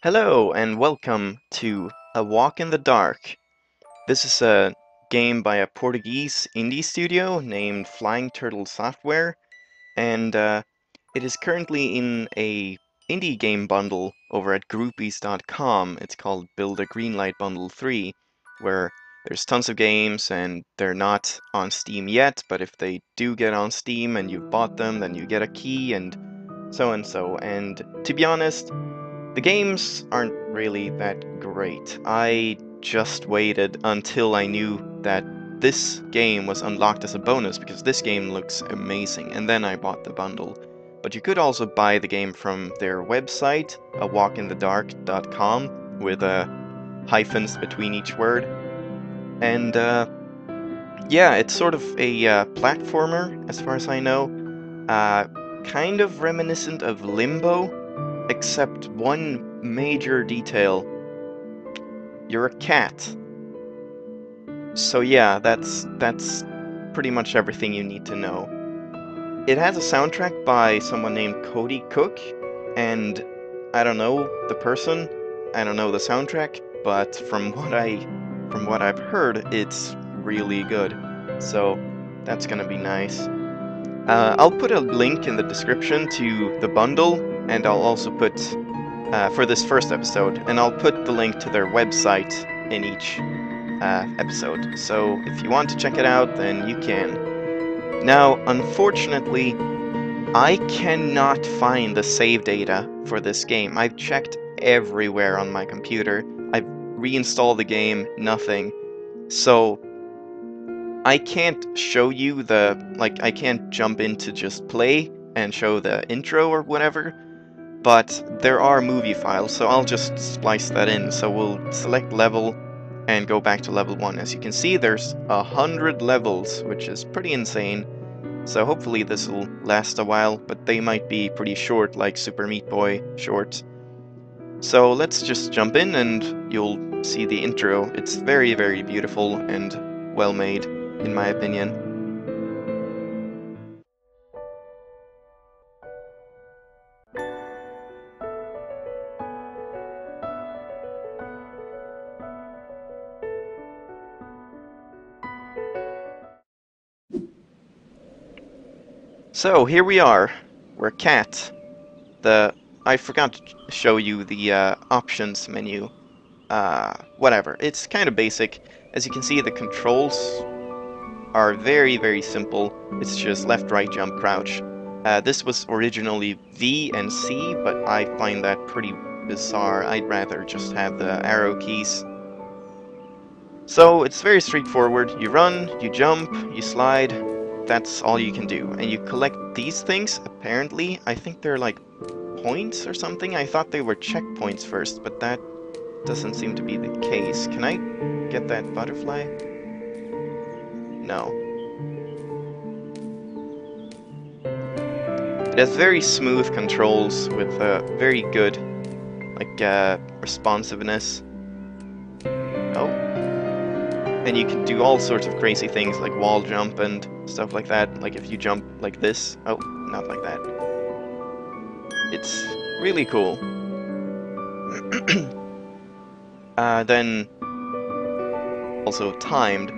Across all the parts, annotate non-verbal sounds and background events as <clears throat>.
Hello and welcome to A Walk in the Dark. This is a game by a Portuguese indie studio named Flying Turtle Software, and uh, it is currently in a indie game bundle over at groupees.com. It's called Build a Greenlight Bundle 3, where there's tons of games and they're not on Steam yet, but if they do get on Steam and you've bought them, then you get a key and so and so. And to be honest, the games aren't really that great. I just waited until I knew that this game was unlocked as a bonus because this game looks amazing and then I bought the bundle. But you could also buy the game from their website, awalkinthedark.com, with uh, hyphens between each word. And uh, yeah, it's sort of a uh, platformer, as far as I know. Uh, kind of reminiscent of Limbo, except one major detail. You're a cat. So yeah, that's that's pretty much everything you need to know. It has a soundtrack by someone named Cody Cook, and I don't know the person, I don't know the soundtrack, but from what I from what I've heard, it's really good. So that's gonna be nice. Uh, I'll put a link in the description to the bundle, and I'll also put uh, for this first episode, and I'll put the link to their website in each uh, episode. So if you want to check it out, then you can. Now, unfortunately, I cannot find the save data for this game. I've checked everywhere on my computer. I've reinstalled the game, nothing. So I can't show you the, like, I can't jump into just play and show the intro or whatever, but there are movie files, so I'll just splice that in. So we'll select level and go back to level 1. As you can see, there's a hundred levels, which is pretty insane. So hopefully this will last a while, but they might be pretty short, like Super Meat Boy short. So let's just jump in and you'll see the intro. It's very, very beautiful and well made in my opinion. So here we are. We're cat. The I forgot to show you the uh, options menu. Uh, whatever. It's kind of basic. As you can see, the controls are very, very simple. It's just left, right, jump, crouch. Uh, this was originally V and C, but I find that pretty bizarre. I'd rather just have the arrow keys. So it's very straightforward. You run, you jump, you slide. That's all you can do. And you collect these things, apparently. I think they're like points or something. I thought they were checkpoints first, but that doesn't seem to be the case. Can I get that butterfly? No. It has very smooth controls with uh, very good like uh, responsiveness. And you can do all sorts of crazy things like wall jump and stuff like that. Like if you jump like this. Oh, not like that. It's really cool. <clears throat> uh, then also timed,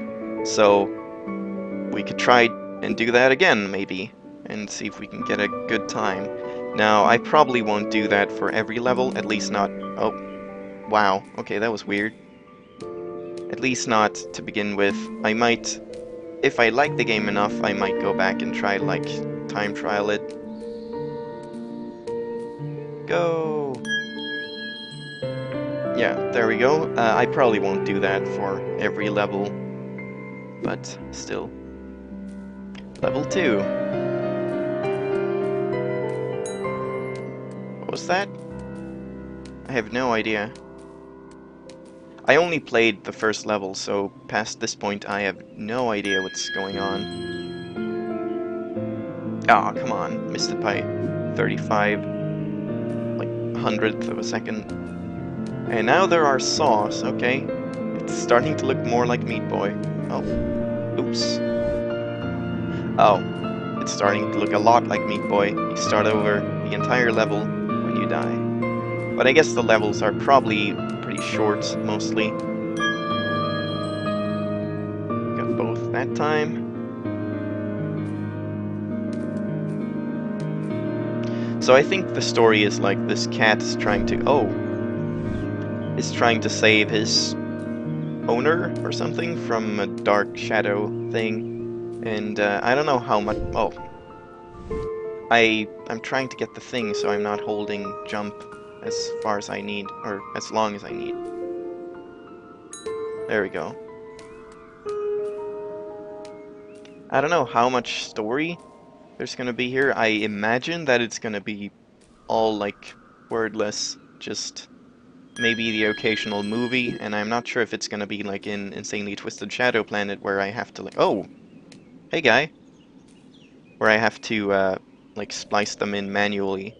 so we could try and do that again, maybe, and see if we can get a good time. Now, I probably won't do that for every level, at least not... Oh, wow, okay, that was weird. At least not to begin with. I might... If I like the game enough, I might go back and try, like, time trial it. Go! Yeah, there we go. Uh, I probably won't do that for every level, but still. Level 2. What was that? I have no idea. I only played the first level, so past this point I have no idea what's going on. Ah, oh, come on. Missed it by 35, like, hundredth of a second. And now there are saws, okay. It's starting to look more like Meat Boy. Oh, oops. Oh, it's starting to look a lot like Meat Boy. You start over the entire level when you die. But I guess the levels are probably pretty short, mostly. Got both that time. So I think the story is like this cat is trying to... Oh! Is trying to save his owner or something from a dark shadow thing. And uh, I don't know how much... Oh. I, I'm trying to get the thing so I'm not holding jump as far as I need, or as long as I need. There we go. I don't know how much story there's gonna be here. I imagine that it's gonna be all like wordless, just maybe the occasional movie, and I'm not sure if it's gonna be like in Insanely Twisted Shadow Planet where I have to like, oh, hey guy, where I have to uh, like splice them in manually.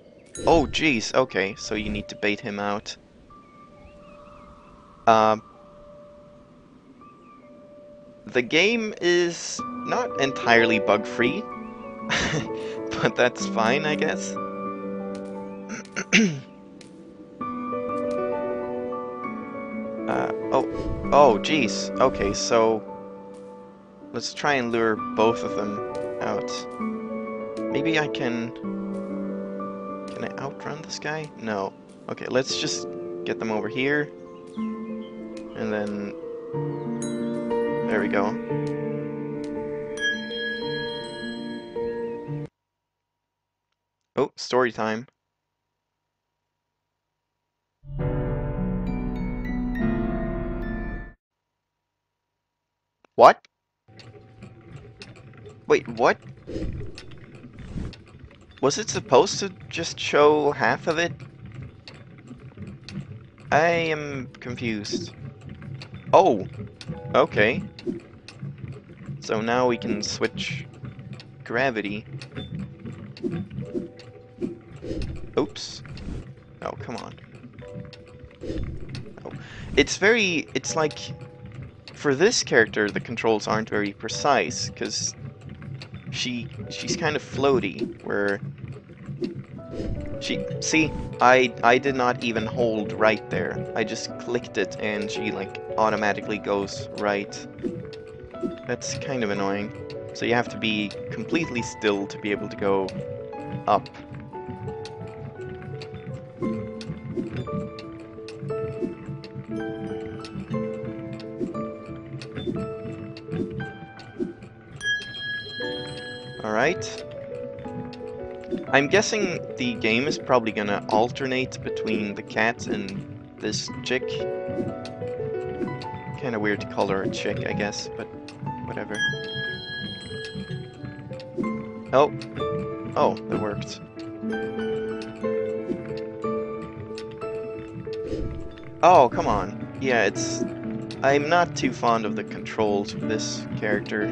Oh jeez, okay, so you need to bait him out. Um, the game is not entirely bug-free, <laughs> but that's fine, I guess. <clears throat> uh, oh, oh, jeez. Okay, so let's try and lure both of them out. Maybe I can... Outrun this guy? No. Okay, let's just get them over here. And then... There we go. Oh, story time. What? Wait, what? Was it supposed to just show half of it? I am confused. Oh! Okay. So now we can switch gravity. Oops. Oh, come on. Oh. It's very... It's like... For this character, the controls aren't very precise, because she she's kind of floaty, where she see I I did not even hold right there. I just clicked it and she like automatically goes right. That's kind of annoying. So you have to be completely still to be able to go up. I'm guessing the game is probably gonna alternate between the cat and this chick. Kinda weird to call her a chick, I guess, but whatever. Oh. Oh, that worked. Oh, come on. Yeah, it's... I'm not too fond of the controls of this character.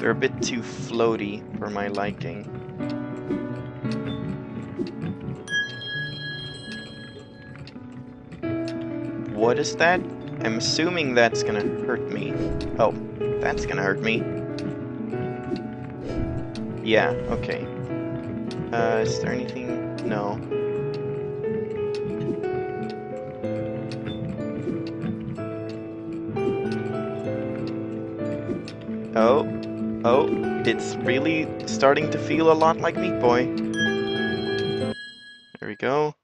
They're a bit too floaty for my liking. What is that? I'm assuming that's gonna hurt me. Oh, that's gonna hurt me. Yeah, okay. Uh, is there anything? No. Oh. Oh, it's really starting to feel a lot like Meat Boy. There we go.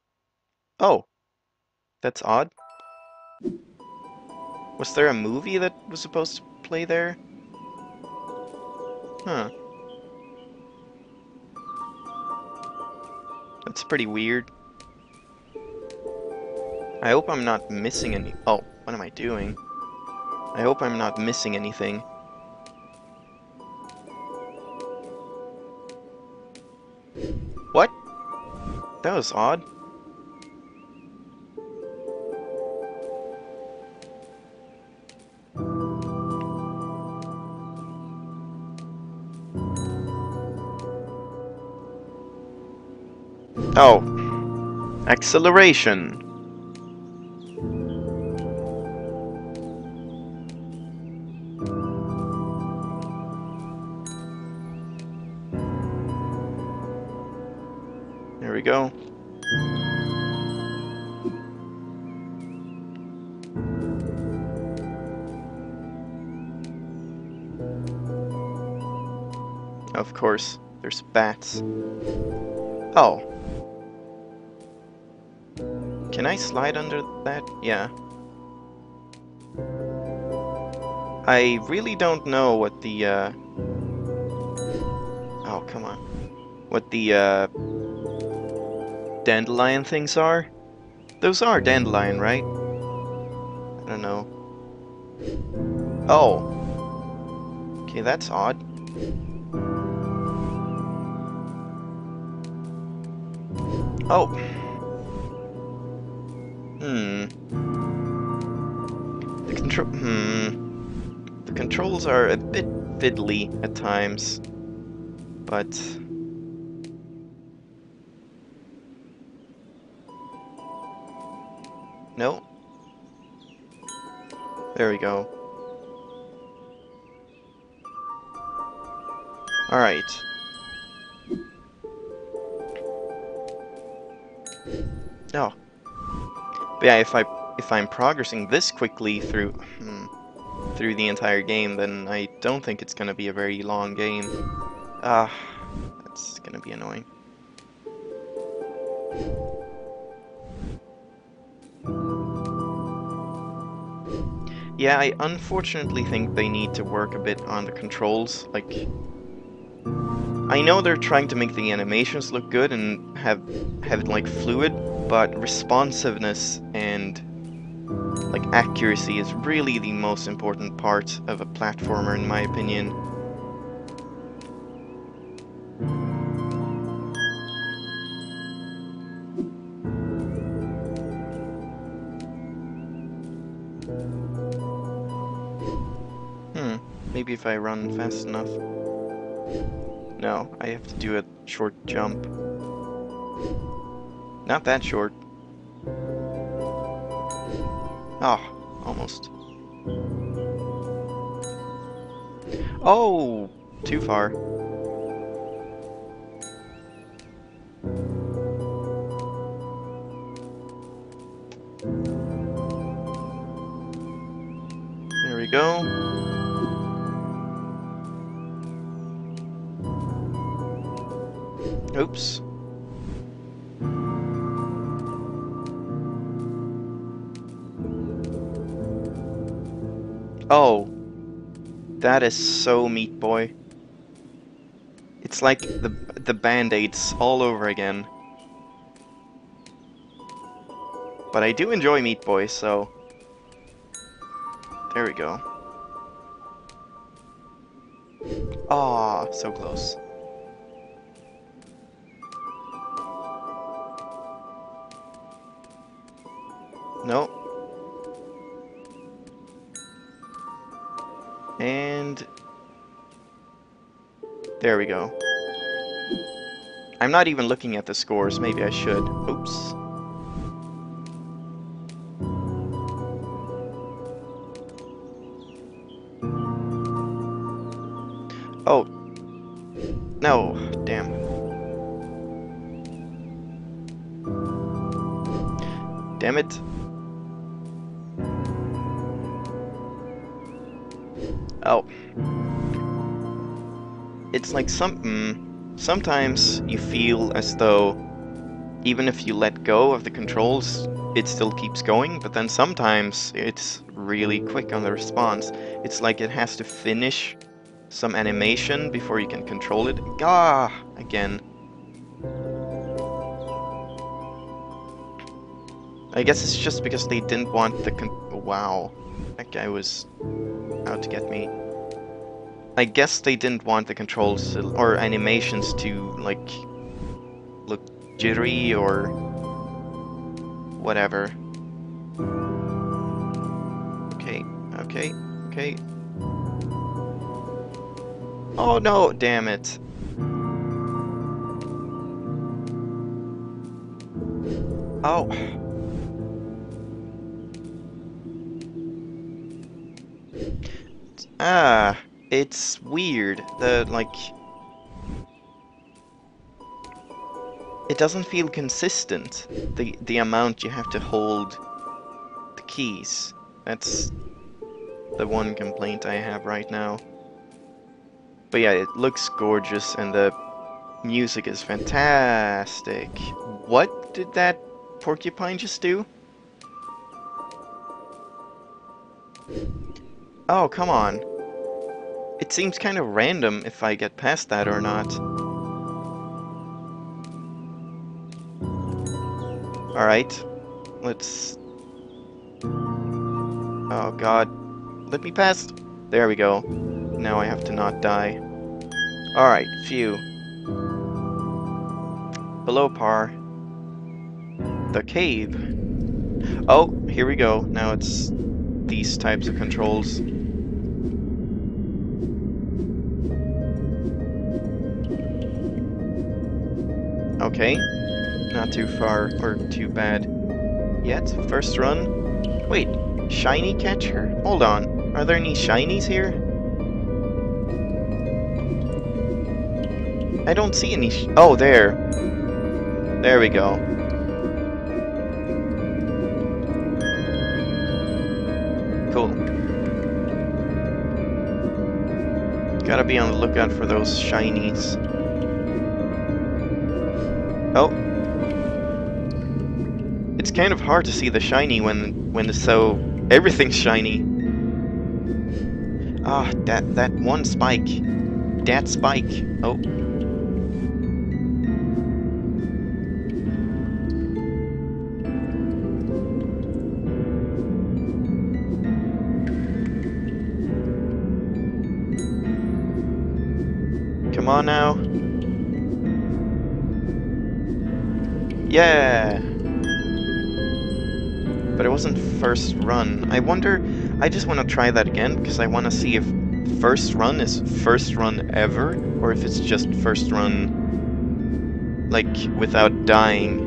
Oh, that's odd. Was there a movie that was supposed to play there? Huh. That's pretty weird. I hope I'm not missing any- oh, what am I doing? I hope I'm not missing anything. That was odd. Oh. Acceleration. There's bats. Oh. Can I slide under that? Yeah. I really don't know what the, uh... Oh, come on. What the, uh... Dandelion things are? Those are dandelion, right? I don't know. Oh. Okay, that's odd. Oh. Hmm. The control. Hmm. The controls are a bit fiddly at times, but. No. There we go. Alright. Oh. But yeah, if I if I'm progressing this quickly through hmm, through the entire game, then I don't think it's gonna be a very long game. Ah, that's gonna be annoying. Yeah, I unfortunately think they need to work a bit on the controls. Like, I know they're trying to make the animations look good and have have it like fluid, but responsiveness and like accuracy is really the most important part of a platformer in my opinion. Hmm, maybe if I run fast enough. No, I have to do a short jump. Not that short. Ah, oh, almost. Oh, too far. Oh. That is so Meat Boy. It's like the the band-aids all over again. But I do enjoy Meat Boy, so... There we go. Ah, so close. No, And... There we go. I'm not even looking at the scores. Maybe I should. Oops. Oh. No. Damn. Damn it. Oh. It's like some... Mm, sometimes you feel as though even if you let go of the controls, it still keeps going, but then sometimes it's really quick on the response. It's like it has to finish some animation before you can control it. Gah! Again. I guess it's just because they didn't want the con- Wow. That guy was out to get me. I guess they didn't want the controls or animations to like look jittery or whatever. Okay, okay, okay. Oh no, damn it. Oh. Ah, it's weird. The, like... it doesn't feel consistent. The the amount you have to hold the keys. That's the one complaint I have right now. But yeah, it looks gorgeous and the music is fantastic. What did that porcupine just do? Oh, come on. It seems kind of random if I get past that or not. Alright, let's... Oh god, let me past! There we go. Now I have to not die. Alright, phew. Below par. The cave. Oh, here we go. Now it's these types of controls. Okay, not too far or too bad yet. First run. Wait, shiny catcher? Hold on, are there any shinies here? I don't see any Oh, there. There we go. Cool. Gotta be on the lookout for those shinies. Oh. It's kind of hard to see the shiny when when it's so everything's shiny. Ah, that that one spike. That spike. Oh. Come on now. Yeah! But it wasn't first run. I wonder... I just want to try that again, because I want to see if first run is first run ever, or if it's just first run, like, without dying.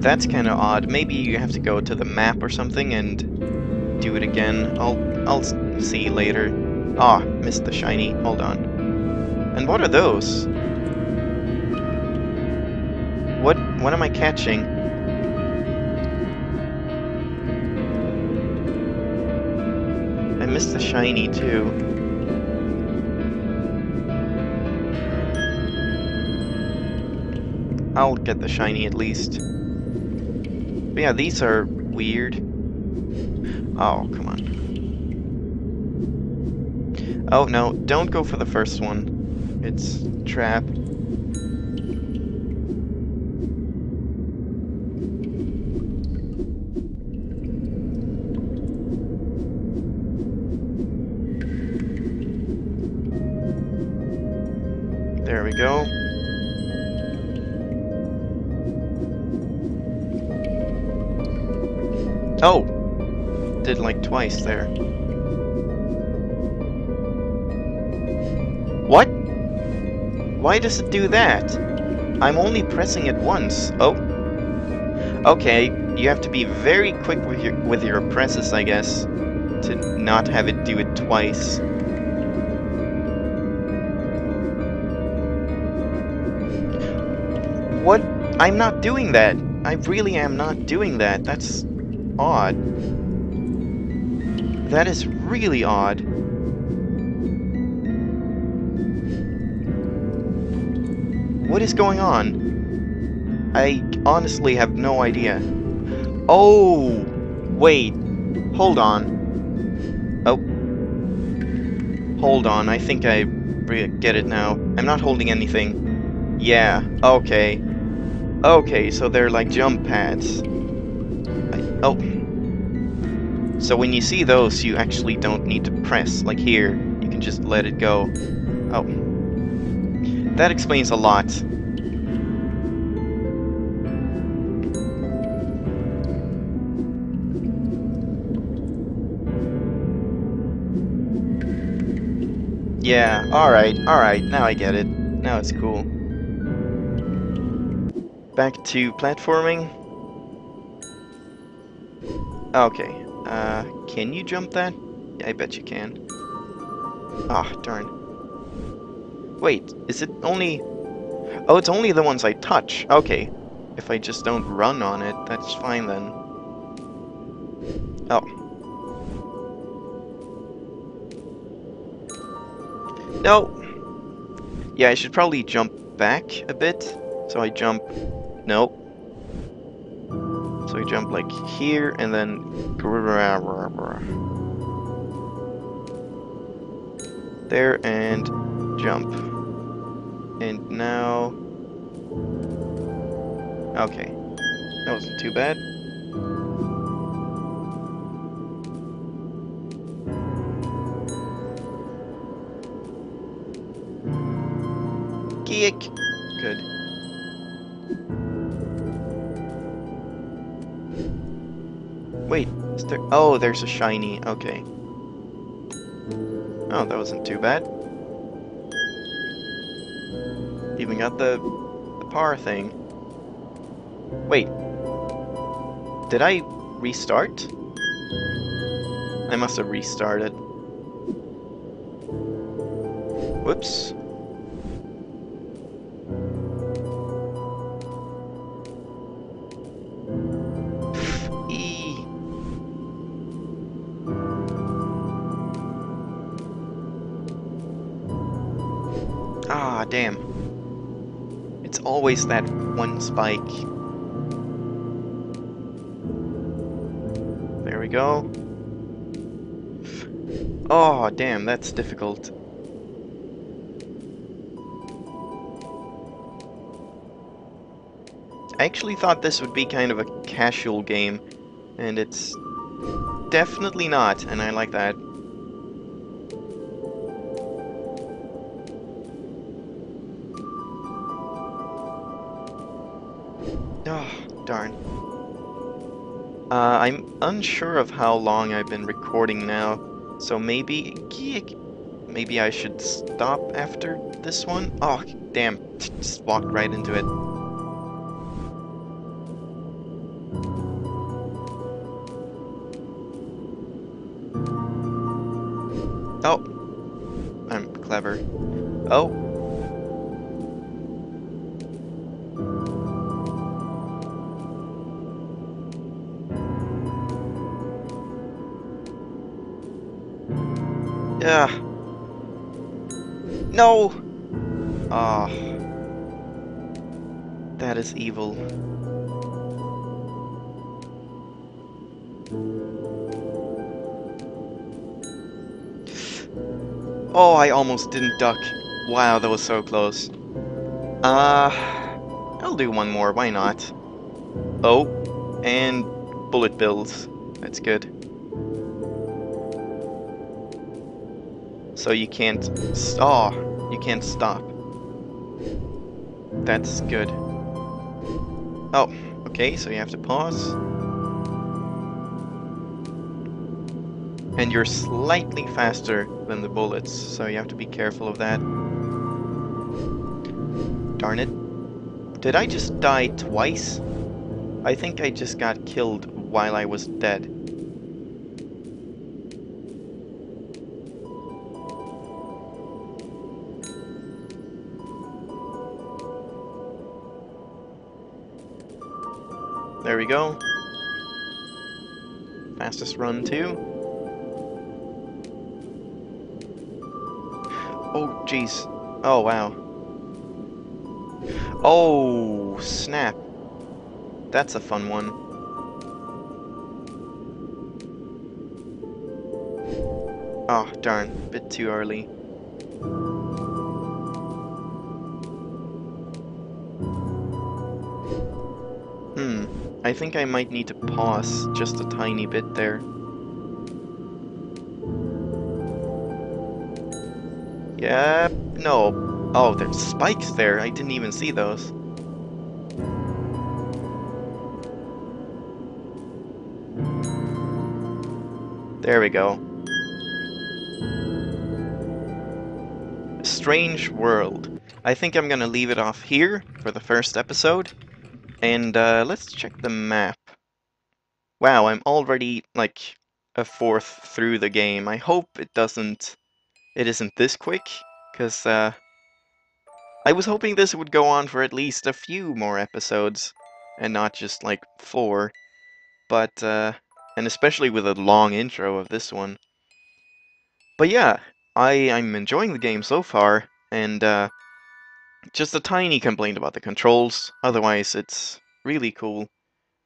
That's kind of odd. Maybe you have to go to the map or something and do it again. I'll I'll see later. Ah, oh, missed the shiny. Hold on. And what are those? What what am I catching? I missed the shiny too. I'll get the shiny at least. Yeah, these are weird. Oh, come on. Oh, no, don't go for the first one. It's trap. There we go. Oh! Did like twice there. What? Why does it do that? I'm only pressing it once. Oh. Okay, you have to be very quick with your with your presses, I guess, to not have it do it twice. What? I'm not doing that. I really am not doing that. That's odd. That is really odd. What is going on? I honestly have no idea. Oh! Wait. Hold on. Oh. Hold on, I think I get it now. I'm not holding anything. Yeah, okay. Okay, so they're like jump pads. Oh. So when you see those, you actually don't need to press. Like here, you can just let it go. Oh. That explains a lot. Yeah, alright, alright, now I get it. Now it's cool. back to platforming. Okay, uh, can you jump that? I bet you can. Ah, oh, darn. Wait, is it only... Oh, it's only the ones I touch. Okay. If I just don't run on it, that's fine then. Oh. No! Yeah, I should probably jump back a bit. So I jump... Nope. So I jump like here and then... There and jump. And now... Okay. That wasn't too bad. Geek! Good. Wait, is there... Oh, there's a shiny. Okay. Oh, that wasn't too bad. Even got the, the par thing. Wait. Did I restart? I must have restarted. Whoops. Always that one spike. There we go. Oh, damn, that's difficult. I actually thought this would be kind of a casual game, and it's definitely not, and I like that. Uh, I'm unsure of how long I've been recording now, so maybe... Maybe I should stop after this one? Oh, damn. Just walked right into it. Oh. I'm clever. Oh, No! Ah. Oh. That is evil. Oh, I almost didn't duck. Wow, that was so close. Uh, I'll do one more, why not? Oh, and bullet bills. That's good. So you can't... Oh, you can't stop. That's good. Oh, okay, so you have to pause. And you're slightly faster than the bullets, so you have to be careful of that. Darn it. Did I just die twice? I think I just got killed while I was dead. We go. Fastest run too. Oh, jeez. Oh, wow. Oh, snap. That's a fun one. Oh, darn. Bit too early. I think I might need to pause just a tiny bit there. Yep, no. Oh, there's spikes there. I didn't even see those. There we go. Strange World. I think I'm gonna leave it off here for the first episode. And uh, let's check the map. Wow, I'm already like a fourth through the game. I hope it doesn't, it isn't this quick, because uh, I was hoping this would go on for at least a few more episodes, and not just like four. But uh, and especially with a long intro of this one. But yeah, I I'm enjoying the game so far, and uh, just a tiny complaint about the controls. Otherwise, it's really cool,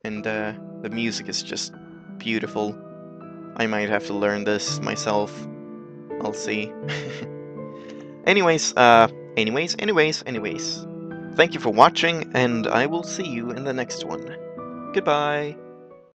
and uh, the music is just beautiful. I might have to learn this myself. I'll see. <laughs> anyways, uh, anyways, anyways, anyways. Thank you for watching, and I will see you in the next one. Goodbye.